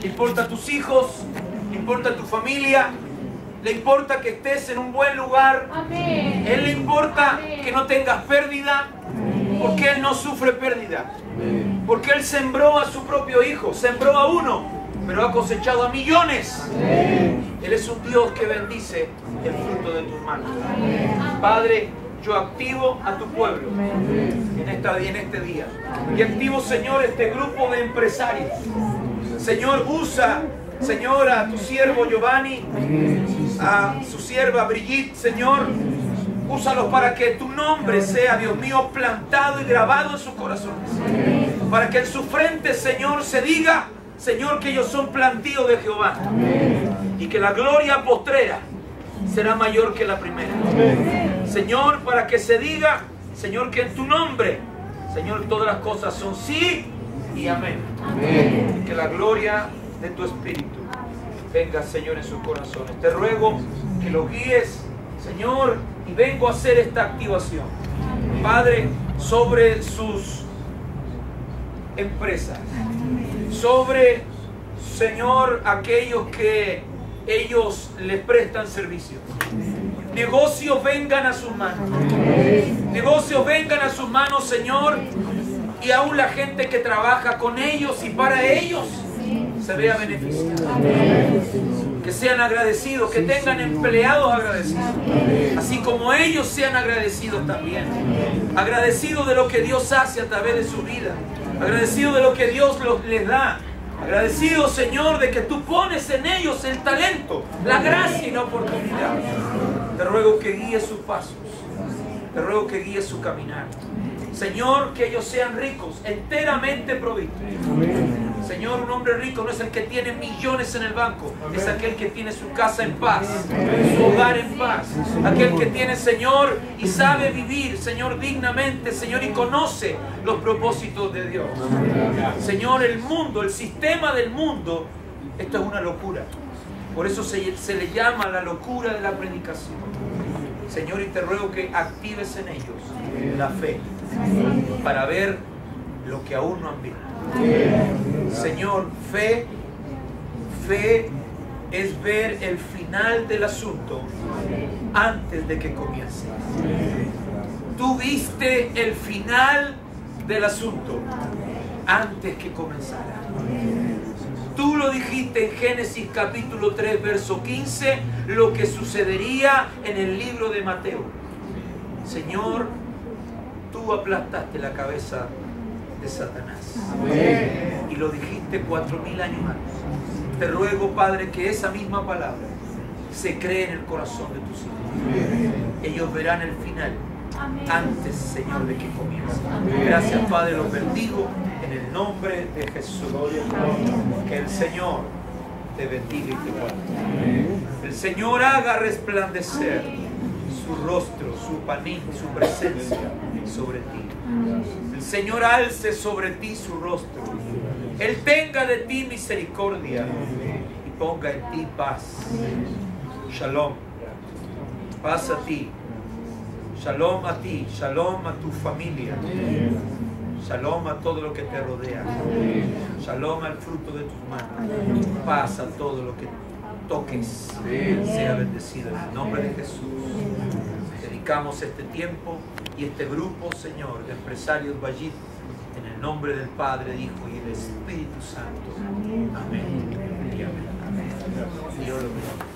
le importa a tus hijos, le importa a tu familia, le importa que estés en un buen lugar. Él le importa que no tengas pérdida, porque Él no sufre pérdida. Porque Él sembró a su propio hijo, sembró a uno, pero ha cosechado a millones. Él es un Dios que bendice el fruto de tus manos. Padre, yo activo a tu pueblo en, esta, en este día. Y activo, Señor, este grupo de empresarios. Señor, usa, Señor, a tu siervo Giovanni, a su sierva Brigitte, Señor. Úsalos para que tu nombre sea, Dios mío, plantado y grabado en sus corazones. Para que en su frente, Señor, se diga, Señor, que ellos son plantíos de Jehová. Y que la gloria postrera será mayor que la primera. Señor, para que se diga, Señor, que en tu nombre, Señor, todas las cosas son sí y amén. que la gloria de tu Espíritu venga, Señor, en sus corazones. Te ruego que lo guíes, Señor, y vengo a hacer esta activación. Padre, sobre sus empresas, sobre, Señor, aquellos que ellos les prestan servicio. Negocios vengan a sus manos. Negocios vengan a sus manos, Señor. Y aún la gente que trabaja con ellos y para ellos se vea beneficiada. Que sean agradecidos, que tengan empleados agradecidos. Así como ellos sean agradecidos también. Agradecidos de lo que Dios hace a través de su vida. Agradecidos de lo que Dios les da. Agradecido, Señor, de que tú pones en ellos el talento, la gracia y la oportunidad. Te ruego que guíe sus pasos. Te ruego que guíe su caminar. Señor, que ellos sean ricos, enteramente provistos. Señor, un hombre rico no es el que tiene millones en el banco, es aquel que tiene su casa en paz, su hogar en paz. Aquel que tiene, Señor, y sabe vivir, Señor, dignamente, Señor, y conoce los propósitos de Dios. Señor, el mundo, el sistema del mundo, esto es una locura. Por eso se, se le llama la locura de la predicación. Señor, y te ruego que actives en ellos la fe para ver lo que aún no han visto. Señor, fe, fe es ver el final del asunto antes de que comience. Tú viste el final del asunto antes que comenzara. Tú lo dijiste en Génesis capítulo 3, verso 15, lo que sucedería en el libro de Mateo. Señor, tú aplastaste la cabeza de Satanás. Y lo dijiste cuatro mil años antes. Te ruego, Padre, que esa misma palabra se cree en el corazón de tus hijos. Ellos verán el final antes, Señor, de que comience. Gracias, Padre, lo bendigo en el nombre de Jesús. Que el Señor te bendiga y te guarde. El Señor haga resplandecer su rostro, su panín, su presencia sobre ti. El Señor alce sobre ti su rostro. Él tenga de ti misericordia y ponga en ti paz. Shalom. Paz a ti. Shalom a ti. Shalom a tu familia. Shalom a todo lo que te rodea. Shalom al fruto de tus manos. Paz a todo lo que toques. Sea bendecido en el nombre de Jesús. Dedicamos este tiempo y este grupo, Señor, de empresarios Vallit, en el nombre del Padre, Hijo y del Espíritu Santo. Amén. Amén. Amén. Dios lo bendiga.